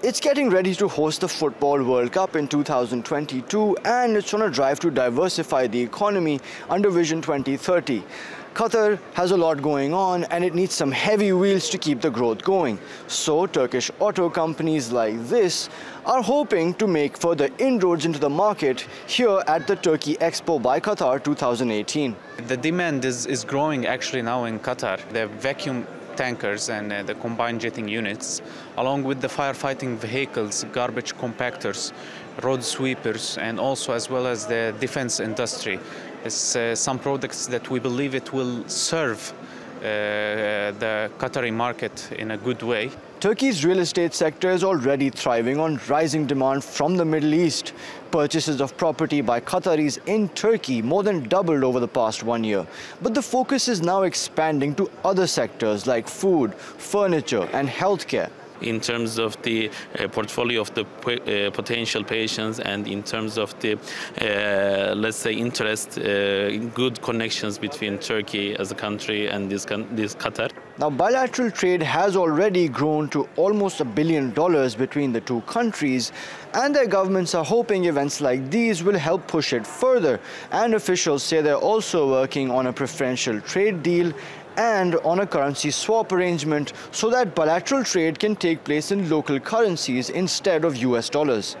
It's getting ready to host the Football World Cup in 2022 and it's on a drive to diversify the economy under Vision 2030. Qatar has a lot going on and it needs some heavy wheels to keep the growth going. So Turkish auto companies like this are hoping to make further inroads into the market here at the Turkey Expo by Qatar 2018. The demand is, is growing actually now in Qatar. The vacuum tankers and uh, the combined jetting units, along with the firefighting vehicles, garbage compactors, road sweepers, and also as well as the defense industry. It's uh, some products that we believe it will serve the Qatari market in a good way. Turkey's real estate sector is already thriving on rising demand from the Middle East. Purchases of property by Qataris in Turkey more than doubled over the past one year. But the focus is now expanding to other sectors like food, furniture and healthcare in terms of the uh, portfolio of the uh, potential patients and in terms of the, uh, let's say, interest, good connections between Turkey as a country and this, this Qatar. Now, bilateral trade has already grown to almost a billion dollars between the two countries, and their governments are hoping events like these will help push it further. And officials say they're also working on a preferential trade deal and on a currency swap arrangement so that bilateral trade can take place in local currencies instead of US dollars.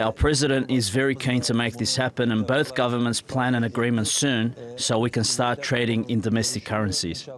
Our president is very keen to make this happen and both governments plan an agreement soon so we can start trading in domestic currencies.